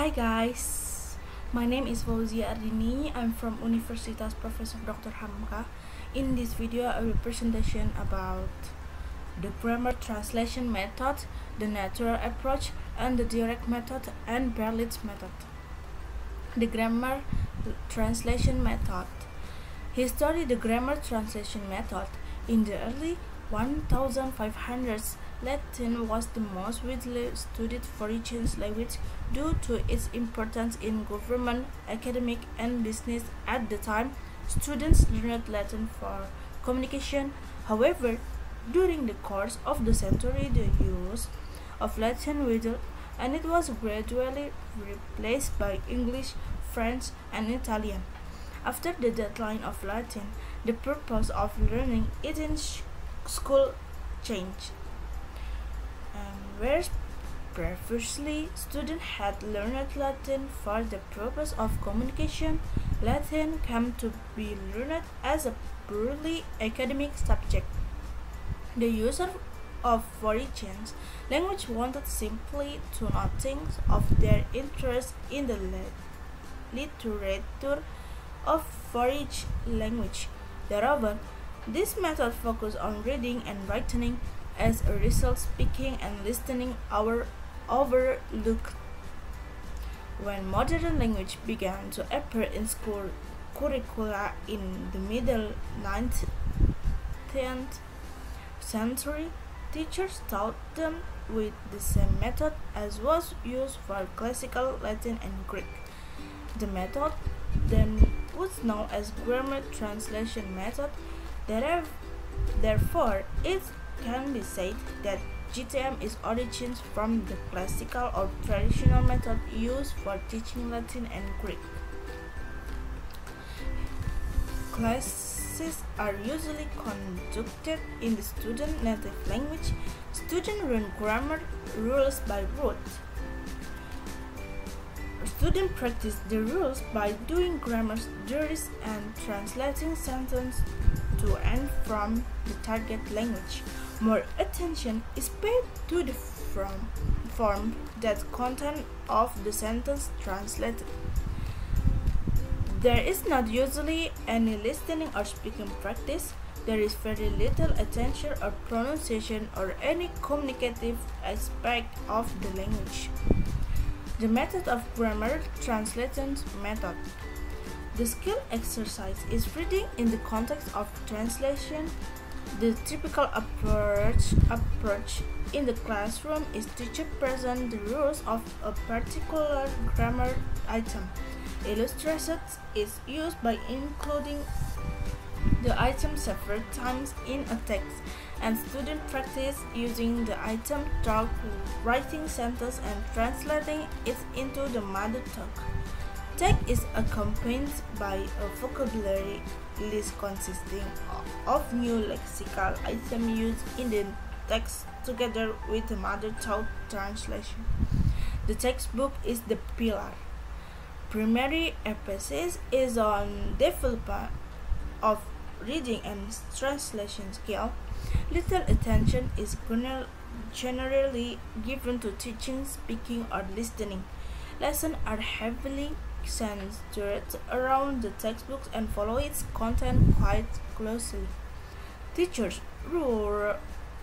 Hi guys, my name is Fauziah Ardini. I'm from Universitas Professor Dr. Hamka. In this video, I will presentation about the grammar translation method, the natural approach, and the direct method and Berlitz method. The grammar translation method. History The grammar translation method in the early 1500s Latin was the most widely studied foreign language due to its importance in government, academic, and business at the time. Students learned Latin for communication. However, during the course of the century, the use of Latin widened and it was gradually replaced by English, French, and Italian. After the decline of Latin, the purpose of learning it in school changed. Whereas previously students had learned Latin for the purpose of communication, Latin came to be learned as a purely academic subject. The user of foreign language wanted simply to know things of their interest in the literature of foreign language. Moreover, this method focused on reading and writing as a result, speaking and listening are overlooked. When modern language began to appear in school curricula in the middle 19th century, teachers taught them with the same method as was used for classical Latin and Greek. The method then was known as grammar translation method. Therefore, it can be said that GTM is origins from the classical or traditional method used for teaching Latin and Greek. Classes are usually conducted in the student native language. Students learn grammar rules by rote. Students practice the rules by doing grammar drills and translating sentences to and from the target language. More attention is paid to the form, form that content of the sentence translated. There is not usually any listening or speaking practice. There is very little attention or pronunciation or any communicative aspect of the language. The method of grammar translation method. The skill exercise is reading in the context of translation the typical approach, approach in the classroom is teacher present the rules of a particular grammar item. Illustrated is used by including the item several times in a text and student practice using the item talk, writing sentence and translating it into the mother tongue. Text is accompanied by a vocabulary list consisting of new lexical items used in the text together with the mother tongue translation. The textbook is the pillar. Primary emphasis is on development of reading and translation skill. Little attention is generally given to teaching, speaking, or listening. Lessons are heavily centered around the textbooks and follow its content quite closely. Teachers' role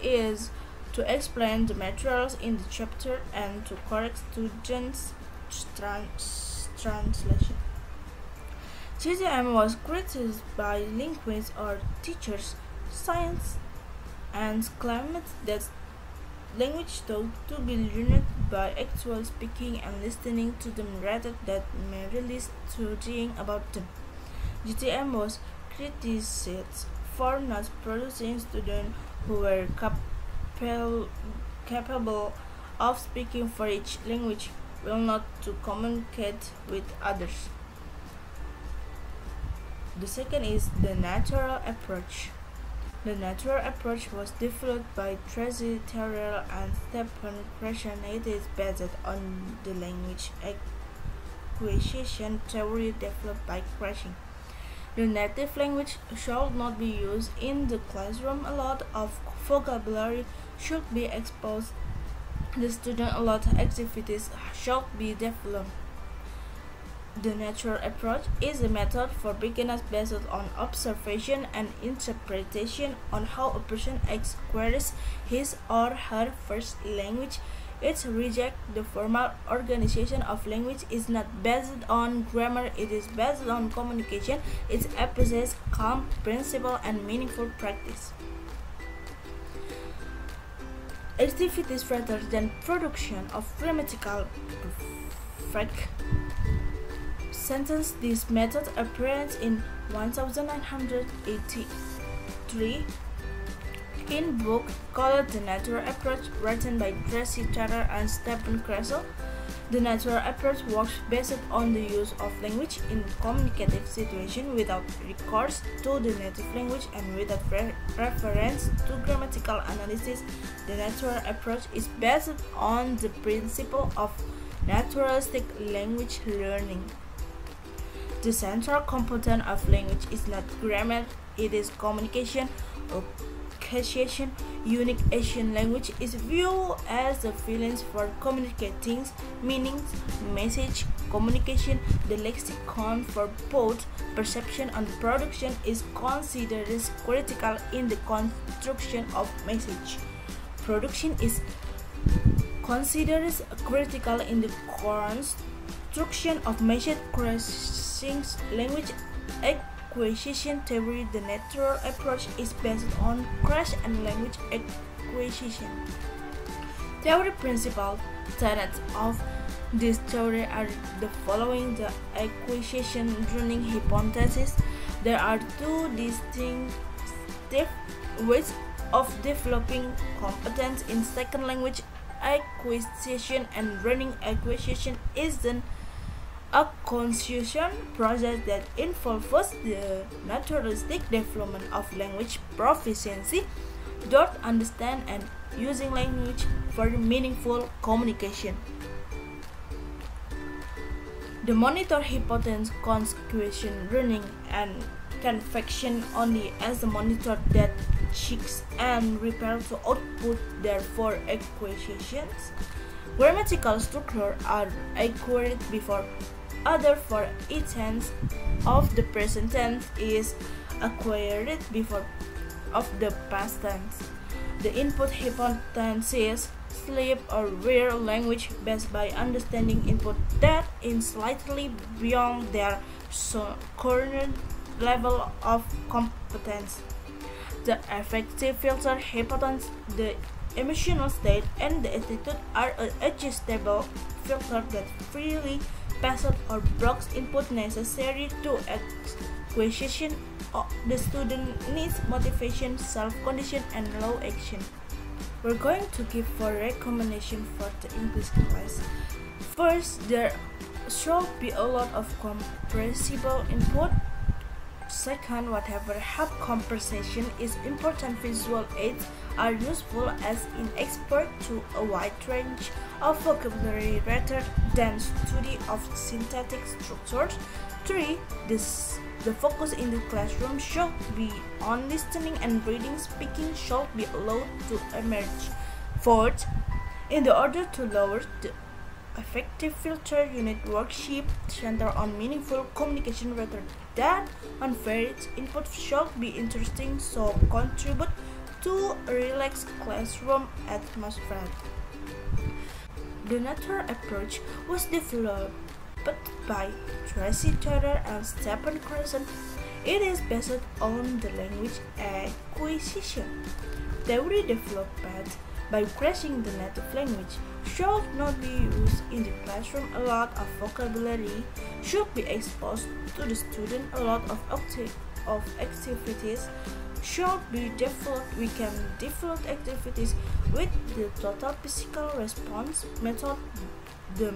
is to explain the materials in the chapter and to correct students' trans translation. GTM was criticized by linguists or teachers, science, and claimed that language taught to be learned by actual speaking and listening to them rather than merely studying about them. GTM was criticized for not producing students who were capable, capable of speaking for each language will not to communicate with others. The second is the natural approach. The natural approach was developed by Tracy Terrell and Stephen Krashen. It is based on the language acquisition theory developed by Krashen. The native language should not be used in the classroom. A lot of vocabulary should be exposed. The student a lot of activities should be developed. The natural approach is a method for beginners based on observation and interpretation on how a person acquires his or her first language. It rejects the formal organization of language is not based on grammar, it is based on communication. It emphasizes calm, principle, and meaningful practice. Activities rather than production of grammatical frac sentence. This method appears in 1983 in book called The Natural Approach written by Tracy Turner and Stephen Krasel. The natural approach works based on the use of language in communicative situations without recourse to the native language and without re reference to grammatical analysis. The natural approach is based on the principle of naturalistic language learning. The central component of language is not grammar, it is communication or causation. Unique Asian language is viewed as the feelings for communicating meanings, message, communication. The lexicon for both perception and production is considered as critical in the construction of message. Production is considered as critical in the construction of message Krashen's language acquisition theory. The natural approach is based on crash and language acquisition. Theory principal tenets of this theory are the following the acquisition learning hypothesis. There are two distinctive ways of developing competence in second language acquisition and learning acquisition is an a conscious process that involves the naturalistic development of language proficiency, toward understand and using language for meaningful communication. The monitor hypothesis consequential learning and can function only as a monitor that checks and repairs output therefore acquisitions. Grammatical structure are acquired before other for each tense of the present tense is acquired before of the past tense. The input hypothesis sleep or wear language based by understanding input that is slightly beyond their current level of competence. The affective filter hypothesis, the emotional state, and the attitude are an adjustable filter that freely passive or blocks input necessary to acquisition the student needs motivation, self-condition, and low action. We're going to give four recommendations for the English class. First, there should be a lot of comprehensible input. Second, whatever help conversation is important visual aids are useful as an expert to a wide range of vocabulary rather than study of syntactic structures. 3. This, the focus in the classroom should be on listening and reading. Speaking should be allowed to emerge. Fourth, in the order to lower the affective filter unit worksheet center on meaningful communication rather than varied input should be interesting so contribute to a relaxed classroom atmosphere. The natural approach was developed by Tracy Turner and Stephen Krasel. It is based on the language acquisition theory developed by Krashen the native language should not be used in the classroom. A lot of vocabulary should be exposed to the student. A lot of, acti of activities should be developed. We can develop activities with the total physical response method. The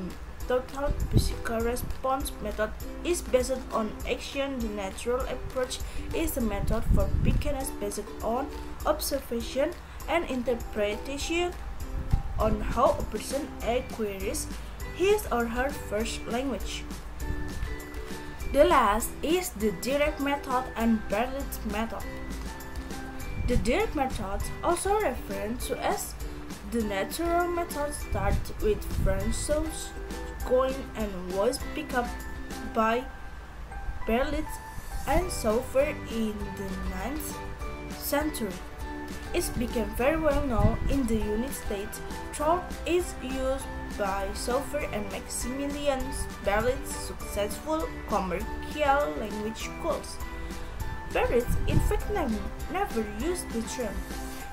total physical response method is based on action. The natural approach is a method for beginners based on observation and interpretation on how a person acquires his or her first language. The last is the direct method and Berlitz method. The direct method, also referred to as the natural method, starts with French sounds, going and was picked up by Berlitz and Sauveur in the 9th century. It became very well known in the United States through its use by Sauveur and Maximilian Berlitz's successful commercial language schools. Berlitz in fact never used the term.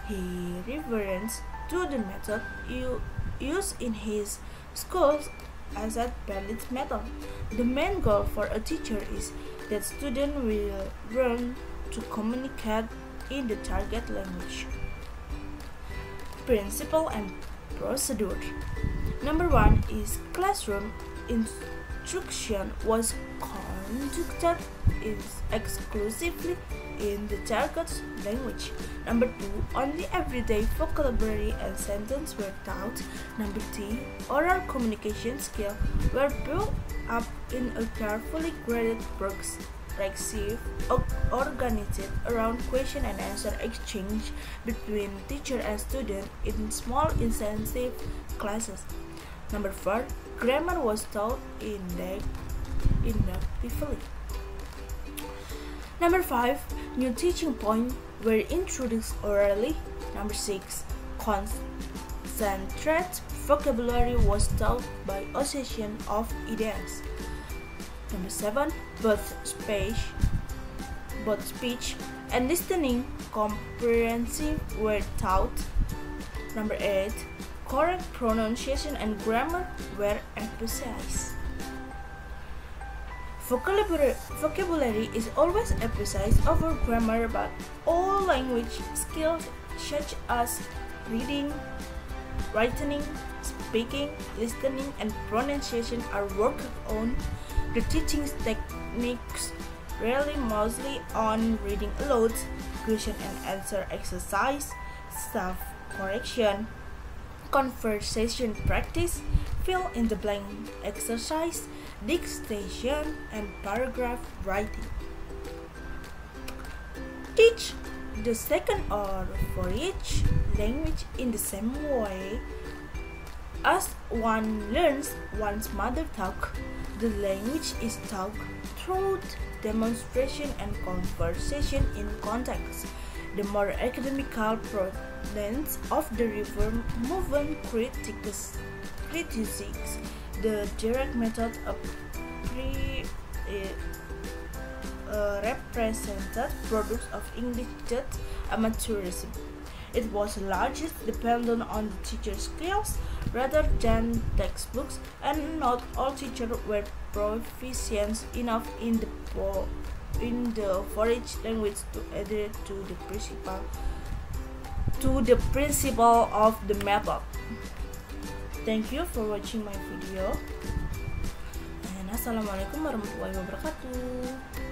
He referenced to the method used in his schools as a Berlitz method. The main goal for a teacher is that students will learn to communicate in the target language. Principle and procedure. Number one is classroom instruction was conducted is exclusively in the target language. Number two, only everyday vocabulary and sentence were taught. Number three, oral communication skills were built up in a carefully graded books reflexive, organized around question and answer exchange between teacher and student in small intensive classes. Number four, grammar was taught in inductively. Number five, new teaching points were introduced orally. Number six, concentrate vocabulary was taught by association of ideas. Number seven, both speech, both speech and listening comprehensive were taught. Number eight, correct pronunciation and grammar were emphasized. Vocabulary, vocabulary is always emphasized over grammar, but all language skills such as reading, writing, speaking, listening, and pronunciation are worked on. The teaching techniques rely mostly on reading aloud, question and answer exercise, self correction, conversation practice, fill in the blank exercise, dictation, and paragraph writing. Teach the second or for each language in the same way as one learns one's mother tongue the language is taught through demonstration and conversation in context. The more academical proponents of the reform movement critiques, criticizes the direct method of pre uh, uh, represented products of English amateurism. It was largely dependent on the teacher's skills rather than textbooks, and not all teachers were proficient enough in the in the foreign language to adhere to the principle to the principle of the method. Thank you for watching my video. And assalamualaikum warahmatullahi wabarakatuh.